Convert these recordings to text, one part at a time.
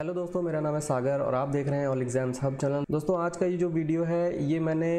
Hello दोस्तों, मेरा नाम है सागर और आप देख रहे हैं ऑल एग्ज़ाम्स हब चैनल दोस्तों, आज का ये जो वीडियो है, ये मैंने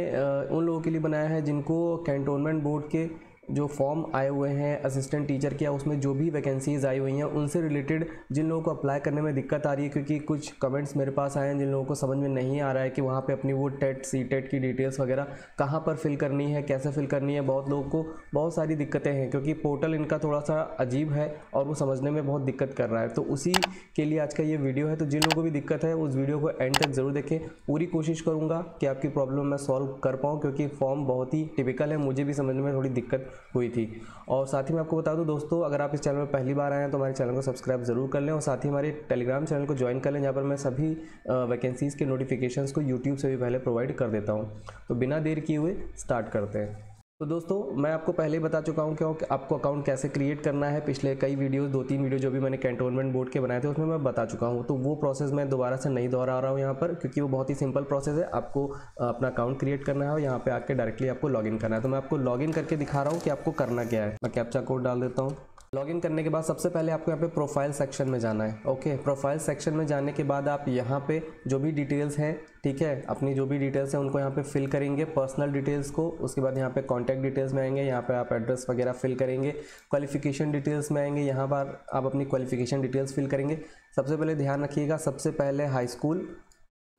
उन लोगों के लिए बनाया है जिनको कैंटोनमेंट बोर्ड के जो फॉर्म आए हुए हैं असिस्टेंट टीचर के उसमें जो भी वैकेंसीज आई हुई हैं, उनसे रिलेटेड जिन लोगों को अप्लाई करने में दिक्कत आ रही है, क्योंकि कुछ कमेंट्स मेरे पास आए हैं जिन लोगों को समझ में नहीं आ रहा है कि वहाँ पे अपनी वो टेट सी टेट की डिटेल्स वगैरह कहाँ पर फिल करनी है, कैसे फिल करनी है, बहुत लोगों को बहुत सारी दिक्कतें हैं, क्योंकि पोर्टल इनका थोड़ा सा अजीब है और वो समझने में बहुत दिक्कत कर रहा है। तो उसी के लिए आज का ये वीडियो है तो जिन लोगों को भी दिक्कत है, उस वीडियो को एंड तक ज़रूर देखें। पूरी कोशिश करूँगा कि आपकी प्रॉब्लम मैं सॉल्व कर पाऊँ, क्योंकि फॉर्म बहुत ही टिपिकल है, मुझे भी समझने में थोड़ी दिक्कत हुई थी। और साथ ही मैं आपको बता दूँ, दोस्तों, अगर आप इस चैनल में पहली बार आए हैं तो हमारे चैनल को सब्सक्राइब ज़रूर कर लें और साथ ही हमारे टेलीग्राम चैनल को ज्वाइन कर लें, जहाँ पर मैं सभी वैकेंसीज़ के नोटिफिकेशन को यूट्यूब से भी पहले प्रोवाइड कर देता हूँ। तो बिना देर किए हुए स्टार्ट करते हैं। तो दोस्तों, मैं आपको पहले ही बता चुका हूँ कि आपको अकाउंट कैसे क्रिएट करना है। पिछले कई वीडियोस दो तीन वीडियो जो भी मैंने कैंटोनमेंट बोर्ड के बनाए थे, उसमें मैं बता चुका हूँ। तो वो प्रोसेस मैं दोबारा से नहीं दोहरा रहा हूँ यहाँ पर, क्योंकि वो बहुत ही सिंपल प्रोसेस है। आपको अपना अकाउंट क्रिएट करना है और यहाँ पर आकर डायरेक्टली आपको लॉगिन करना है। तो मैं आपको लॉगिन करके दिखा रहा हूँ कि आपको करना क्या है। मैं कैप्चा कोड डाल देता हूँ। लॉगिन करने के बाद सबसे पहले आपको यहाँ पे प्रोफ़ाइल सेक्शन में जाना है ओके प्रोफ़ाइल सेक्शन में जाने के बाद आप यहाँ पे जो भी डिटेल्स हैं, ठीक है? अपनी जो भी डिटेल्स हैं, उनको यहाँ पे फिल करेंगे पर्सनल डिटेल्स को। उसके बाद यहाँ पे कॉन्टैक्ट डिटेल्स में आएँगे, यहाँ पे आप एड्रेस वगैरह फिल करेंगे क्वालिफिकेशन डिटेल्स में आएँगे, यहाँ पर आप अपनी क्वालिफिकेशन डिटेल्स फिल करेंगे। सबसे पहले ध्यान रखिएगा, सबसे पहले हाई स्कूल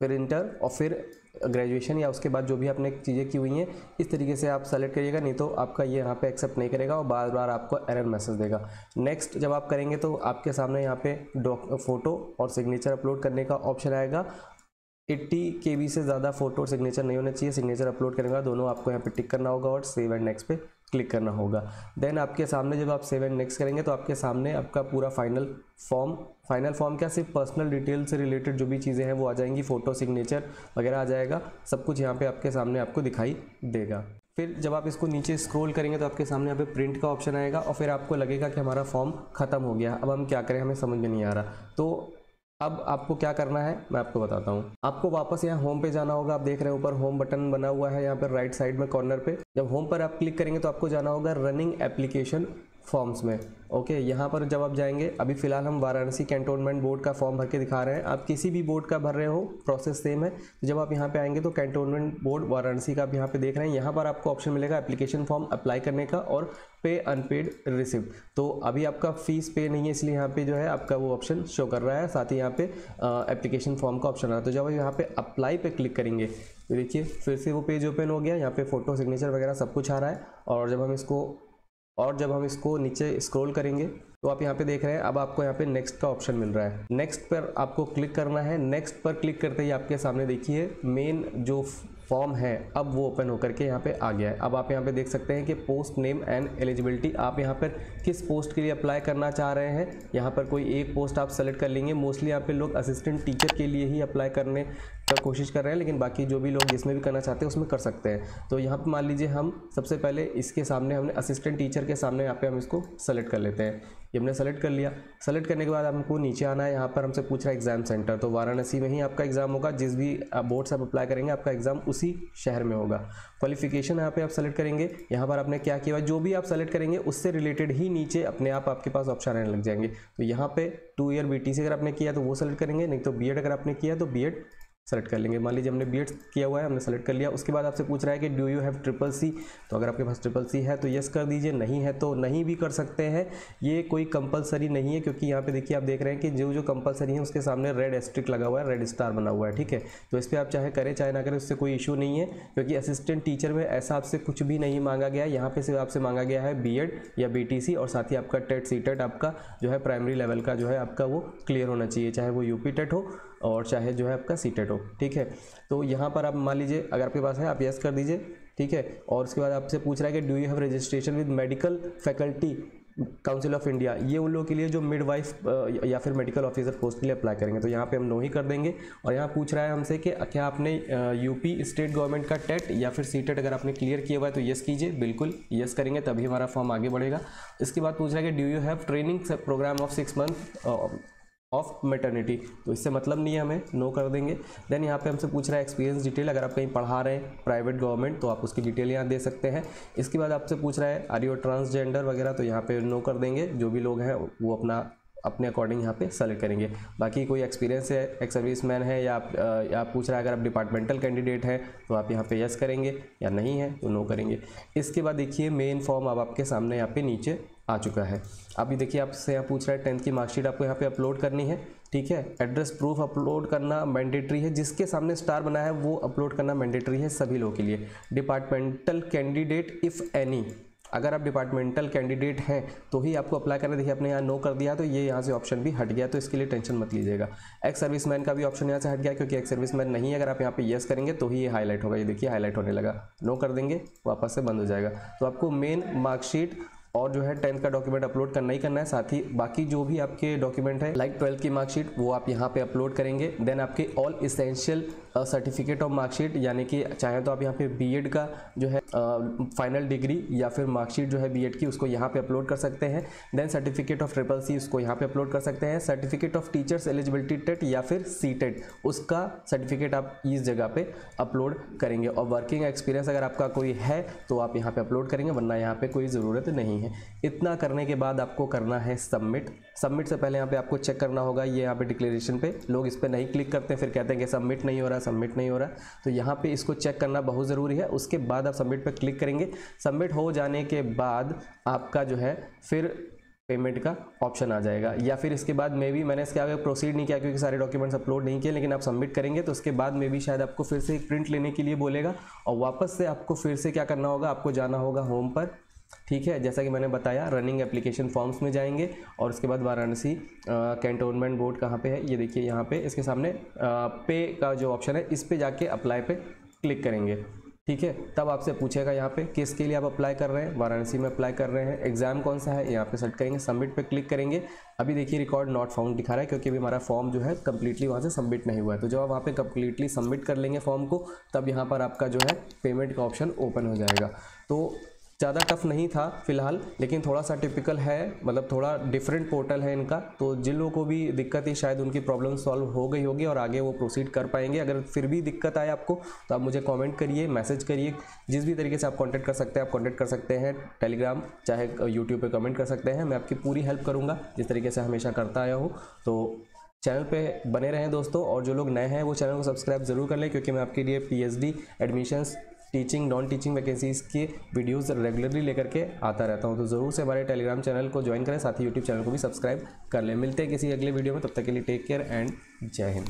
फिर इंटर और फिर ग्रेजुएशन या उसके बाद जो भी आपने चीज़ें की हुई हैं, इस तरीके से आप सेलेक्ट करिएगा, नहीं तो आपका ये यहाँ पे एक्सेप्ट नहीं करेगा और बार बार आपको एरर मैसेज देगा। नेक्स्ट जब आप करेंगे तो आपके सामने यहाँ पे फ़ोटो और सिग्नेचर अपलोड करने का ऑप्शन आएगा 80 के से ज़्यादा फ़ोटो और सिग्नेचर नहीं होना चाहिए। सिग्नेचर अपलोड करने का दोनों आपको यहाँ पे टिक करना होगा और सेव एंड नेक्स्ट पे क्लिक करना होगा। देन आपके सामने जब आप सेव एंड नेक्स्ट करेंगे तो आपके सामने आपका पूरा फाइनल फॉर्म फाइनल फॉर्म क्या, सिर्फ़ पर्सनल डिटेल से रिलेटेड जो भी चीज़ें हैं, वो आ जाएँगी। फ़ोटो सिग्नेचर वगैरह आ जाएगा। सब कुछ यहाँ पर आपके सामने आपको दिखाई देगा। फिर जब आप इसको नीचे स्क्रॉल करेंगे तो आपके सामने यहाँ पे प्रिंट का ऑप्शन आएगा और फिर आपको लगेगा कि हमारा फॉर्म ख़त्म हो गया। अब हम क्या करें? हमें समझ में नहीं आ रहा। तो अब आपको क्या करना है, मैं आपको बताता हूँ। आपको वापस यहाँ होम पे जाना होगा, आप देख रहे हैं ऊपर होम बटन बना हुआ है यहाँ पर राइट साइड में कॉर्नर पे। जब होम पर आप क्लिक करेंगे तो आपको जाना होगा रनिंग एप्लीकेशन फॉर्म्स में। ओके, यहाँ पर जब आप जाएँगे, अभी फ़िलहाल हम वाराणसी कैंटोनमेंट बोर्ड का फॉर्म भर के दिखा रहे हैं। आप किसी भी बोर्ड का भर रहे हो, प्रोसेस सेम है। तो जब आप यहाँ पे आएँगे तो कैंटोनमेंट बोर्ड वाराणसी का आप यहाँ पे देख रहे हैं। यहाँ पर आपको ऑप्शन मिलेगा एप्लीकेशन फॉर्म अप्लाई करने का और पे अनपेड रिसिप्ट तो अभी आपका फ़ीस पे नहीं है, इसलिए यहाँ पे जो है आपका वो ऑप्शन शो कर रहा है। साथ ही यहाँ पे एप्लीकेशन फॉर्म का ऑप्शन आ रहा है। तो जब आप यहाँ पे अप्लाई पे क्लिक करेंगे तो देखिए, फिर से वो पेज ओपन हो गया। यहाँ पे फ़ोटो, सिग्नेचर वगैरह सब कुछ आ रहा है। और जब हम इसको और जब हम इसको नीचे स्क्रॉल करेंगे तो आप यहाँ पे देख रहे हैं, अब आपको यहाँ पे नेक्स्ट का ऑप्शन मिल रहा है। नेक्स्ट पर आपको क्लिक करना है। नेक्स्ट पर क्लिक करते ही आपके सामने देखिए मेन जो फॉर्म है, अब वो ओपन होकर के यहाँ पे आ गया है। अब आप यहाँ पे देख सकते हैं कि पोस्ट नेम एंड एलिजिबिलिटी आप यहाँ पर किस पोस्ट के लिए अप्लाई करना चाह रहे हैं? यहाँ पर कोई एक पोस्ट आप सेलेक्ट कर लेंगे। मोस्टली यहाँ पे लोग असिस्टेंट टीचर के लिए ही अप्लाई करने का कोशिश कर रहे हैं, लेकिन बाकी जो भी लोग जिसमें भी करना चाहते हैं, उसमें कर सकते हैं। तो यहाँ पर मान लीजिए हम सबसे पहले इसके सामने, हमने असिस्टेंट टीचर के सामने यहाँ पे हम इसको सेलेक्ट कर लेते हैं। ये हमने सेलेक्ट कर लिया। सेलेक्ट करने के बाद हमको नीचे आना है। यहाँ पर हमसे पूछ रहा है एग्ज़ाम सेंटर तो वाराणसी में ही आपका एग्ज़ाम होगा। जिस भी बोर्ड से आप अप्लाई करेंगे, आपका एग्ज़ाम उसी शहर में होगा। क्वालिफिकेशन यहाँ पे आप सेलेक्ट करेंगे। यहाँ पर आपने क्या किया जो भी आप सेलेक्ट करेंगे, उससे रिलेटेड ही नीचे अपने आप आपके पास ऑप्शन आने लग जाएँगे। तो यहाँ पे टू ईयर बीटीसी अगर आपने किया तो वो सेलेक्ट करेंगे। नहीं तो बी अगर आपने किया तो बी सेलेक्ट कर लेंगे। मान लीजिए हमने बी किया हुआ है, हमने सेलेक्ट कर लिया। उसके बाद आपसे पूछ रहा है कि do you have triple C तो अगर आपके पास ट्रिपल सी है तो यस कर दीजिए, नहीं है तो नहीं भी कर सकते हैं। ये कोई कंपलसरी नहीं है, क्योंकि यहाँ पे देखिए आप देख रहे हैं कि जो जो कंपलसरी है उसके सामने रेड एस्ट्रिक लगा हुआ है रेड स्टार बना हुआ है, ठीक है? तो इस पर आप चाहे करें, चाहे ना करें, उससे कोई इशू नहीं है, क्योंकि असिस्टेंट टीचर में ऐसा आपसे कुछ भी नहीं मांगा गया। है यहाँ पे सिर्फ़ आपसे मांगा गया है बी या बीटीसी और साथ ही आपका टेट सी आपका जो है प्राइमरी लेवल का जो है आपका वो क्लियर होना चाहिए, चाहे वो यूपी टेट हो और चाहे जो है आपका सी टेट हो, ठीक है? तो यहाँ पर आप मान लीजिए, अगर आपके पास है, आप यस कर दीजिए, ठीक है? और उसके बाद आपसे पूछ रहा है कि do you have registration with medical faculty council of India ये उन लोगों के लिए जो मिड वाइफ या फिर मेडिकल ऑफिसर पोस्ट के लिए अप्लाई करेंगे। तो यहाँ पे हम नो ही कर देंगे। और यहाँ पूछ रहा है हमसे कि क्या आपने यूपी स्टेट गवर्नमेंट का टेट या फिर सी टेट अगर आपने क्लियर किया हुआ है तो यस कीजिए। बिल्कुल यस करेंगे, तभी हमारा फॉर्म आगे बढ़ेगा। इसके बाद पूछ रहा है कि do you have training programme of six month of maternity तो इससे मतलब नहीं है हमें नो कर देंगे। देन यहाँ पे हमसे पूछ रहा है एक्सपीरियंस डिटेल अगर आप कहीं पढ़ा रहे हैं प्राइवेट गवर्नमेंट तो आप उसकी डिटेल यहाँ दे सकते हैं। इसके बाद आपसे पूछ रहा है आर यू ट्रांसजेंडर वगैरह तो यहाँ पे नो कर देंगे। जो भी लोग हैं, वो अपना, अपने अकॉर्डिंग यहाँ पे सेलेक्ट करेंगे। बाकी कोई एक्सपीरियंस है एक्स सर्विस मैन है, या आप या आप पूछ रहा है, अगर आप डिपार्टमेंटल कैंडिडेट हैं तो आप यहाँ पे यस करेंगे, या नहीं है तो नो करेंगे। इसके बाद देखिए मेन फॉर्म अब आपके सामने यहाँ पे नीचे आ चुका है। अभी देखिए आपसे यहाँ पूछ रहा है टेंथ की मार्कशीट आपको यहाँ पे अपलोड करनी है, ठीक है? एड्रेस प्रूफ अपलोड करना मैंडेटरी है। जिसके सामने स्टार बना है, वो अपलोड करना मैंडेटरी है सभी लोगों के लिए। डिपार्टमेंटल कैंडिडेट इफ़ एनी अगर आप डिपार्टमेंटल कैंडिडेट हैं तो ही आपको अप्लाई करना देखिए, आपने यहाँ नो कर दिया तो ये यहाँ से ऑप्शन भी हट गया तो इसके लिए टेंशन मत लीजिएगा। एक्स सर्विसमैन का भी ऑप्शन यहाँ से हट गया, क्योंकि एक्स सर्विसमैन नहीं है। अगर आप यहाँ पे यस करेंगे तो ही ये हाईलाइट होगा। ये देखिए हाईलाइट होने लगा। नो कर देंगे, वापस से बंद हो जाएगा। तो आपको मेन मार्कशीट और जो है टेंथ का डॉक्यूमेंट अपलोड करना ही करना है। साथ ही बाकी जो भी आपके डॉक्यूमेंट है लाइक ट्वेल्थ की मार्कशीट वो आप यहाँ पे अपलोड करेंगे। देन आपके all essential certificate of marksheet यानी कि चाहे तो आप यहाँ पे बीएड का जो है फाइनल डिग्री या फिर मार्कशीट जो है बीएड की, उसको यहाँ पे अपलोड कर सकते हैं। Then certificate of triple C उसको यहाँ पे अपलोड कर सकते हैं। Certificate of teachers eligibility TET या फिर सी टेट उसका सर्टिफिकेट आप इस जगह पे अपलोड करेंगे। और वर्किंग एक्सपीरियंस अगर आपका कोई है तो आप यहाँ पे अपलोड करेंगे, वरना यहाँ पे कोई ज़रूरत नहीं है। इतना करने के बाद आपको करना है सबमिट सबमिट से पहले यहाँ पे आपको चेक करना होगा, ये यहाँ पे डिक्लेरेशन पे। लोग इस पर नहीं क्लिक करते, फिर कहते हैं कि सबमिट नहीं हो रहा सबमिट नहीं हो रहा। तो यहाँ पे इसको चेक करना बहुत ज़रूरी है। उसके बाद आप सबमिट पे क्लिक करेंगे। सबमिट हो जाने के बाद आपका जो है, फिर पेमेंट का ऑप्शन आ जाएगा। या फिर इसके बाद मे भी मैंने इसके आगे प्रोसीड नहीं किया क्योंकि सारे डॉक्यूमेंट्स अपलोड नहीं किए, लेकिन आप सबमिट करेंगे तो उसके बाद मे भी शायद आपको फिर से एक प्रिंट लेने के लिए बोलेगा। और वापस से आपको फिर से क्या करना होगा? आपको जाना होगा होम पर। ठीक है जैसा कि मैंने बताया रनिंग एप्लीकेशन फॉर्म्स में जाएँगे और उसके बाद वाराणसी कैंटोनमेंट बोर्ड कहाँ पे है ये देखिए यहाँ पे इसके सामने आ, पे का जो ऑप्शन है इस पे जाके अप्लाई पे क्लिक करेंगे। ठीक है तब आपसे पूछेगा यहाँ पे किसके लिए आप अप्लाई कर रहे हैं? वाराणसी में अप्लाई कर रहे हैं। एग्ज़ाम कौन सा है? यहाँ पे सेलेक्ट करेंगे सबमिट पे क्लिक करेंगे। अभी देखिए रिकॉर्ड नॉट फाउंड दिखा रहा है क्योंकि अभी हमारा फॉर्म जो है कम्प्लीटली वहाँ से सबमिट नहीं हुआ है। तो जब आप वहाँ पे कम्प्लीटली सबमिट कर लेंगे फॉर्म को तब यहाँ पर आपका जो है पेमेंट का ऑप्शन ओपन हो जाएगा। तो ज़्यादा टफ नहीं था फ़िलहाल, लेकिन थोड़ा सा टिपिकल है मतलब थोड़ा डिफरेंट पोर्टल है इनका। तो जिन लोगों को भी दिक्कत है, शायद उनकी प्रॉब्लम सॉल्व हो गई होगी और आगे वो प्रोसीड कर पाएँगे। अगर फिर भी दिक्कत आए आपको तो आप मुझे कमेंट करिए मैसेज करिए। जिस भी तरीके से आप कॉन्टैक्ट कर सकते हैं, आप कॉन्टैक्ट कर सकते हैं टेलीग्राम चाहे यूट्यूब पर कमेंट कर सकते हैं। मैं आपकी पूरी हेल्प करूँगा, जिस तरीके से हमेशा करता आया हूँ। तो चैनल पे बने रहें दोस्तों, और जो लोग नए हैं, वो चैनल को सब्सक्राइब ज़रूर कर लें, क्योंकि मैं आपके लिए PhD admissions teaching non teaching vacancies के वीडियोस रेगुलरली लेकर के आता रहता हूँ। तो ज़रूर से हमारे टेलीग्राम चैनल को ज्वाइन करें, साथ ही यूट्यूब चैनल को भी सब्सक्राइब कर लें। मिलते हैं किसी अगले वीडियो में, तब तक के लिए टेक केयर एंड जय हिंद।